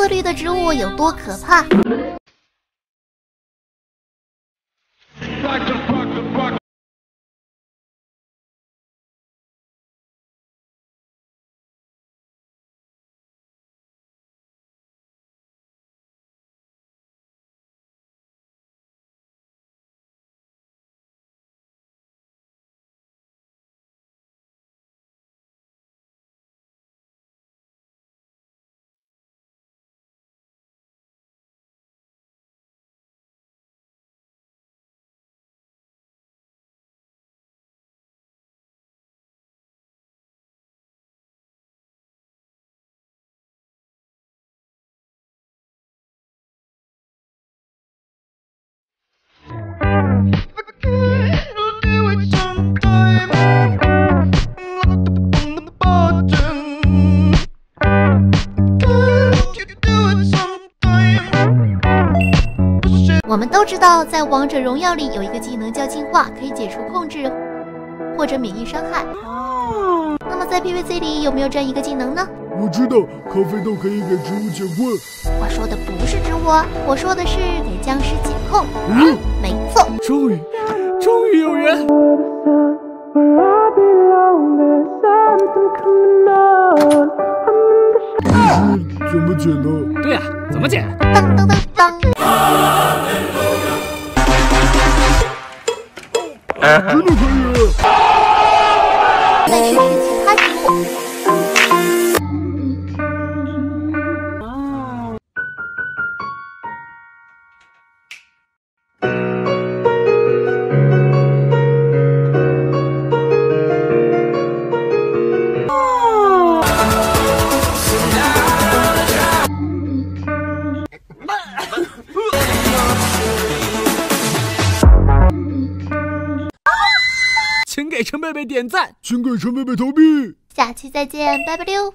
恶绿的植物有多可怕？我们都知道，在王者荣耀里有一个技能叫进化，可以解除控制或者免疫伤害。那么在 PVC 里有没有这样一个技能呢？我知道，咖啡豆可以给植物解困。我说的不是植物，我说的是给僵尸解控。嗯，没错。终于，终于有人。怎么剪呢？对呀，怎么剪？当当当当！真的可以。给陈贝贝点赞，请给陈贝贝投币。下期再见，拜拜溜。